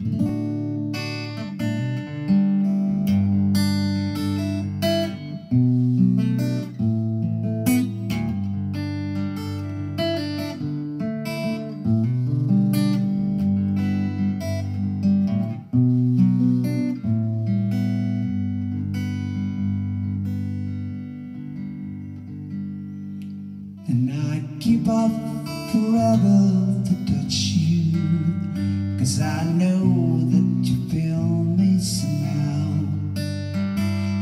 And I'd keep up forever to touch you Cause I know that you feel me somehow.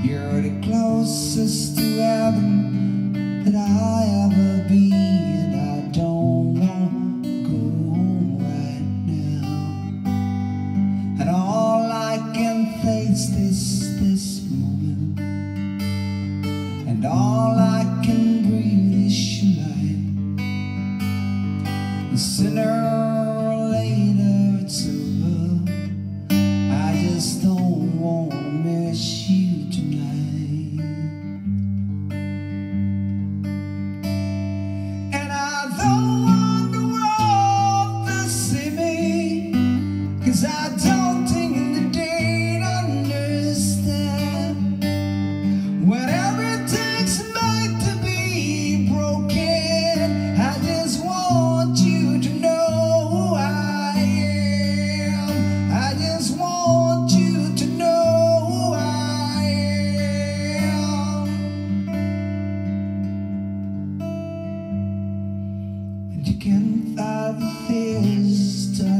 You're the closest to heaven that I ever be And I don't wanna go home right now. And all I can face this, this moment And all I can breathe is your light. And sooner you can fight the fears